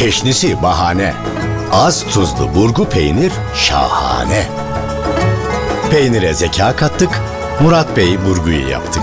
Çeşnisi bahane. Az tuzlu burgu peynir şahane. Peynire zeka kattık, Murat Bey burguyu yaptık.